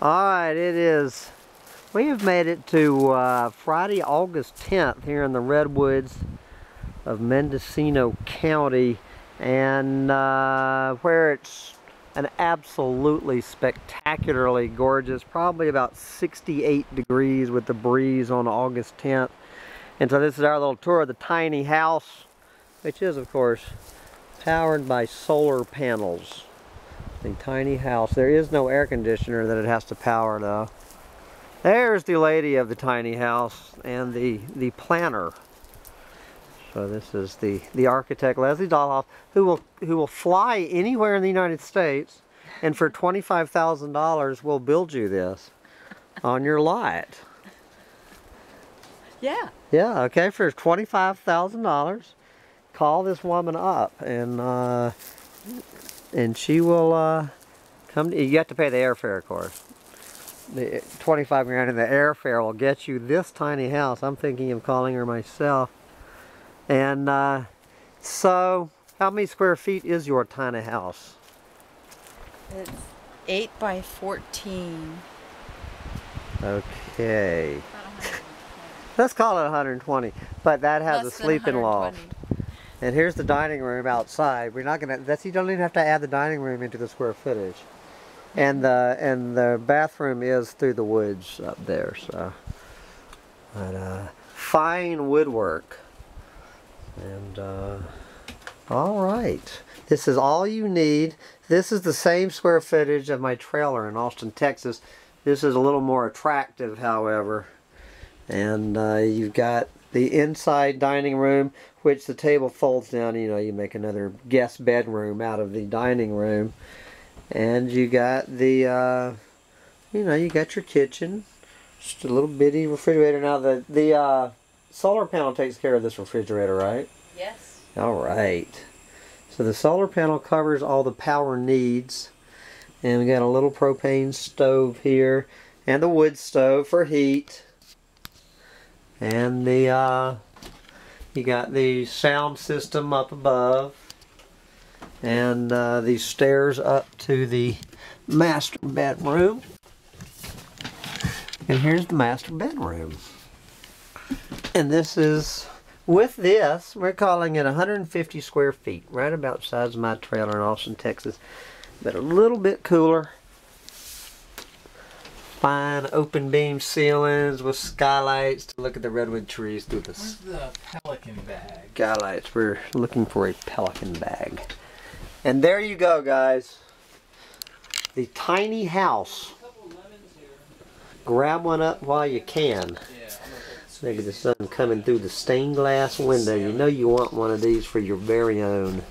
All right, it is. We have made it to uh, Friday, August 10th here in the Redwoods of Mendocino County and uh, where it's an absolutely spectacularly gorgeous, probably about 68 degrees with the breeze on August 10th. And so this is our little tour of the tiny house, which is of course powered by solar panels. The tiny house. There is no air conditioner that it has to power though. There's the lady of the tiny house and the, the planner. So this is the, the architect, Leslie Dahlhoff, who will, who will fly anywhere in the United States and for $25,000 will build you this on your lot. Yeah. Yeah, okay, for $25,000, call this woman up and uh, and she will uh, come, to, you have to pay the airfare, of course. The 25 grand in the airfare will get you this tiny house. I'm thinking of calling her myself. And uh, so, how many square feet is your tiny house? It's 8 by 14. Okay. Let's call it 120. But that has Less a sleeping loft. 120. And here's the dining room outside. We're not gonna. That's you don't even have to add the dining room into the square footage. And the and the bathroom is through the woods up there. So, but uh, fine woodwork. And uh, all right, this is all you need. This is the same square footage of my trailer in Austin, Texas. This is a little more attractive, however. And uh, you've got the inside dining room, which the table folds down. You know, you make another guest bedroom out of the dining room. And you got the, uh, you know, you got your kitchen. Just a little bitty refrigerator. Now, the, the uh, solar panel takes care of this refrigerator, right? Yes. All right. So the solar panel covers all the power needs. And we got a little propane stove here. And the wood stove for heat. And the, uh, you got the sound system up above. And uh, these stairs up to the master bedroom. And here's the master bedroom. And this is, with this, we're calling it 150 square feet. Right about the size of my trailer in Austin, Texas. But a little bit cooler fine open beam ceilings with skylights to look at the redwood trees through the Where's the pelican bag? skylights. We're looking for a pelican bag. And there you go, guys. The tiny house. Grab one up while you can. Look at the sun coming through the stained glass window. You know you want one of these for your very own.